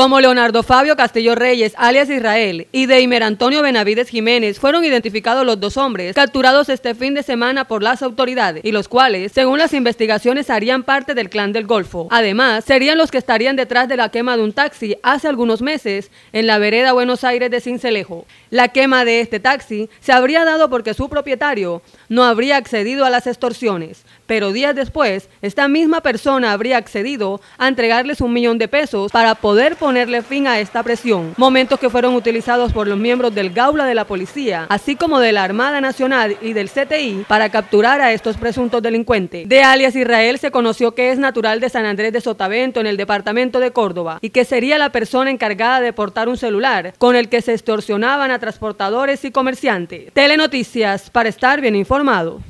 como Leonardo Fabio Castillo Reyes, alias Israel, y Deimer Antonio Benavides Jiménez, fueron identificados los dos hombres capturados este fin de semana por las autoridades, y los cuales, según las investigaciones, harían parte del clan del Golfo. Además, serían los que estarían detrás de la quema de un taxi hace algunos meses en la vereda Buenos Aires de Cincelejo. La quema de este taxi se habría dado porque su propietario no habría accedido a las extorsiones, pero días después, esta misma persona habría accedido a entregarles un millón de pesos para poder ponerle fin a esta presión, momentos que fueron utilizados por los miembros del Gaula de la Policía, así como de la Armada Nacional y del CTI para capturar a estos presuntos delincuentes. De alias Israel se conoció que es natural de San Andrés de Sotavento en el departamento de Córdoba y que sería la persona encargada de portar un celular con el que se extorsionaban a transportadores y comerciantes. Telenoticias para estar bien informado.